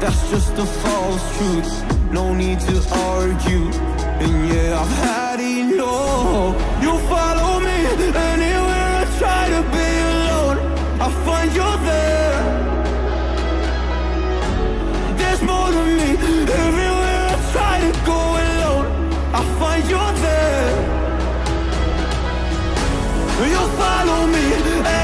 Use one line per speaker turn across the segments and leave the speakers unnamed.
That's just a false truth. No need to argue. And yeah, I've had enough. You follow me anywhere I try to be alone. I find you there. There's more to me everywhere I try to go alone. I find you there. You follow me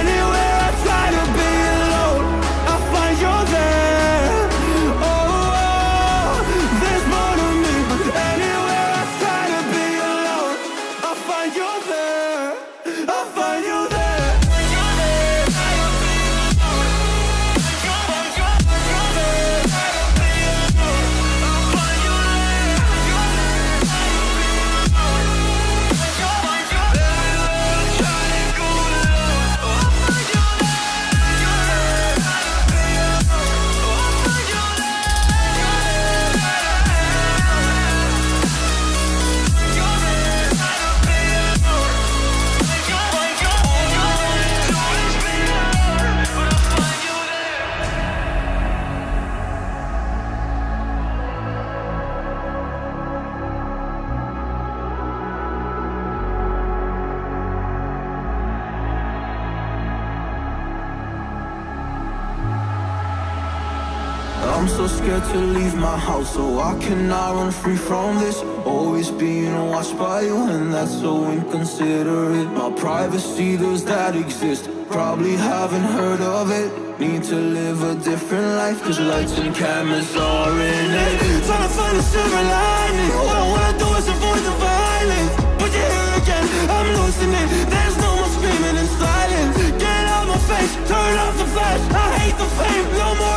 I'm so scared to leave my house, so I cannot run free from this. Always being watched by you, and that's so inconsiderate. My privacy, does that exist? Probably haven't heard of it. Need to live a different life, cause lights and cameras are in it. Trying to find a silver lining. All I wanna do is avoid the violence. But you're here again, I'm losing it. There's no more screaming in silence. Get out my face, turn off the flash. I hate the fame, no more.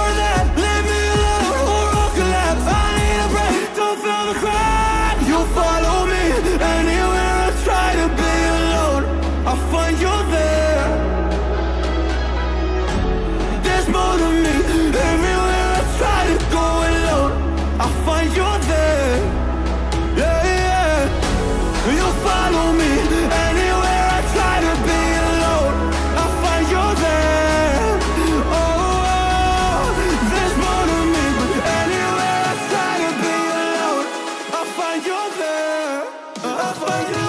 for you.